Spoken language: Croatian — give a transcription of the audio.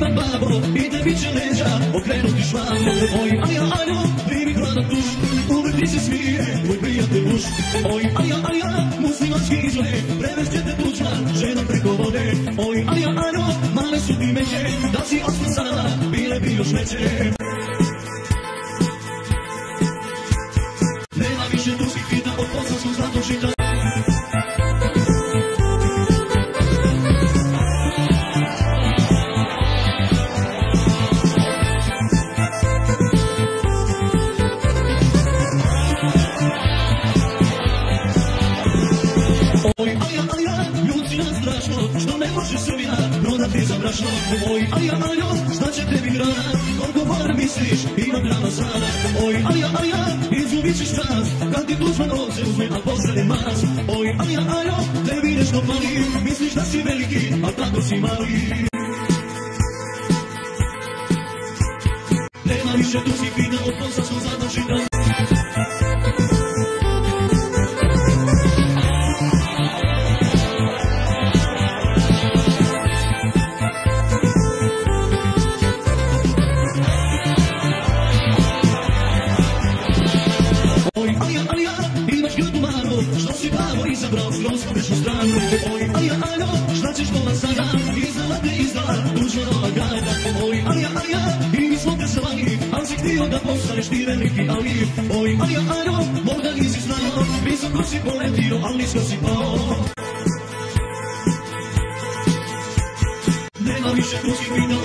imam babo i da bit će leđa Okrenuti švamo Oj, a ja, a ja, primi hladan duš Uvek ti se smije, moj prijatelj muš Oj, a ja, a ja, muslimanski izle te tuđa, žena preko vode. Oj, a ajo, a ja, male su ti meće. Da si ostan bile bi još veće. Oj, aja, aja, ljuci nas strašno, što ne može Srbija prodati za brašno. Oj, aja, aja, šta će tebi grana, koliko par misliš, ima drama sada. Oj, aja, aja, izgubit ćeš čas, kad ti tužba novce uzme, a postane mas. Oj, aja, aja, tebi nešto pali, misliš da si veliki, a tako si mali. Nema više tu si fina od bosanskog zadočita. Oj, što si pravo izabrao skroz pogrešnu stranu. Oj, aja, aja, šta ćeš kova sada, izdala te izdala, tužna nova gada. Oj, aja, aja, i mi smo te zvali, al si htio da postaneš ti veliki ali. Oj, aja, aja, možda nisi znao, visoko si poletio, al nisko si pao. Nema više tuđih vina